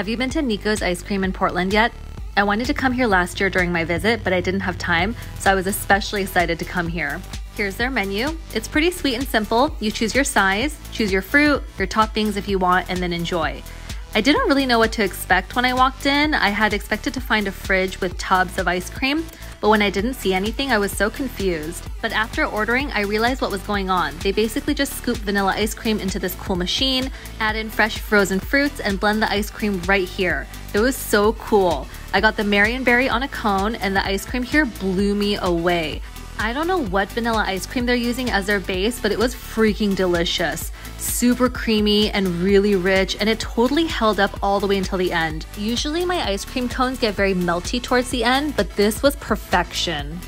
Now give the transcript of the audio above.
Have you been to Nico's Ice Cream in Portland yet? I wanted to come here last year during my visit, but I didn't have time, so I was especially excited to come here. Here's their menu. It's pretty sweet and simple. You choose your size, choose your fruit, your toppings if you want, and then enjoy. I didn't really know what to expect when I walked in. I had expected to find a fridge with tubs of ice cream, but when I didn't see anything, I was so confused. But after ordering, I realized what was going on. They basically just scoop vanilla ice cream into this cool machine, add in fresh frozen fruits, and blend the ice cream right here. It was so cool. I got the Marionberry on a cone, and the ice cream here blew me away. I don't know what vanilla ice cream they're using as their base, but it was freaking delicious. Super creamy and really rich, and it totally held up all the way until the end. Usually my ice cream cones get very melty towards the end, but this was perfection.